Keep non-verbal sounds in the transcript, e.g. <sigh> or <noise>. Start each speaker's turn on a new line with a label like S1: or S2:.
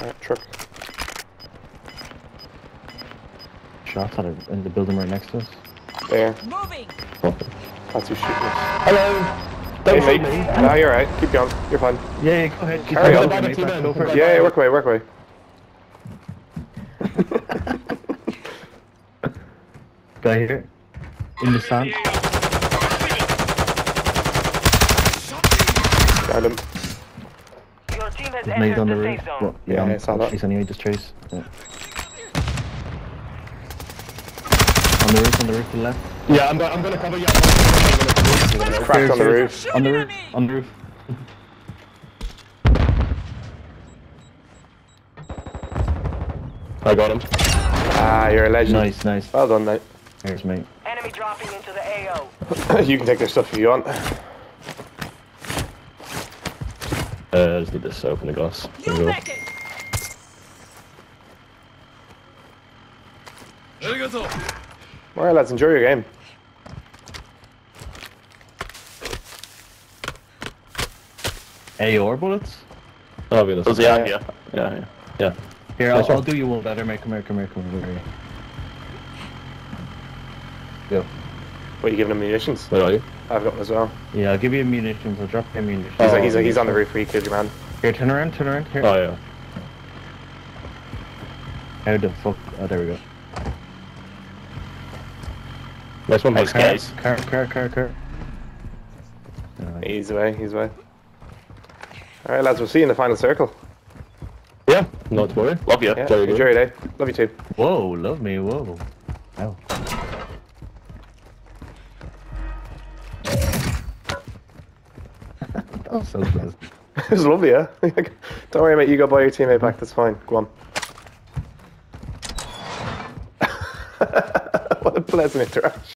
S1: Alright, truck.
S2: Shots out of, in the building right next to us.
S1: There.
S3: Moving.
S1: That's who shooting.
S2: Hello.
S1: Hey,
S2: Don't
S1: mate.
S2: me.
S1: No, you're alright. Keep going. You're fine.
S2: Yeah, yeah, go ahead. Keep
S1: Carry
S2: going,
S1: on.
S2: mate. Go for it.
S1: Yeah, yeah, work away, work away. <laughs>
S2: Guy here. In the sand.
S1: Found him.
S4: Your team has
S2: He's made on the
S4: the
S2: roof.
S4: safe zone.
S2: Well,
S1: Yeah,
S2: yeah,
S1: I
S2: I'm
S1: saw that.
S2: He's anyway, just chase. Yeah. On the roof, on the roof to the left.
S5: Yeah, I'm gonna, I'm gonna cover you. I'm gonna cover you.
S1: Cracked on the roof.
S2: On the roof, on the roof.
S5: I got him.
S1: Ah, you're a legend.
S2: Nice, nice.
S1: Well done, mate.
S2: Here's mate.
S4: Enemy dropping into the AO. <laughs>
S1: you can take their stuff if you want.
S5: Uh, I just need this to open the glass. There
S3: You
S5: go.
S3: reckon?
S1: Alright, lads, enjoy your game.
S2: AR bullets?
S5: Oh, we
S6: Does he have you?
S5: Yeah, yeah, yeah.
S2: Here, I'll, I'll do you one better, mate. Come here, come here, come here. Come here. Go.
S1: What are you giving him munitions?
S5: Where are you?
S1: I've got one as well.
S2: Yeah, I'll give you munitions. I'll drop him munitions.
S1: He's,
S5: Oh,
S1: like, he's, like, he's on the roof where you killed your man.
S2: Here, turn around, turn around. Here.
S5: Oh, yeah.
S2: How the fuck? Oh, there we go.
S5: Nice one,
S6: Nice
S5: mate.
S6: guys.
S2: Car, car, car, car. Alright.
S1: He's away, he's away. Alright, lads, we'll see you in the final circle.
S5: Yeah, not to worry.
S6: Love you.
S1: Yeah,
S5: Very good.
S1: enjoy your day. Love you too.
S2: Whoa, love me, whoa. Ow. That was so pleasant.
S1: it was lovely, yeah? <laughs> Don't worry, mate, you go buy your teammate back, that's fine. Go on. <laughs> what a pleasant interaction.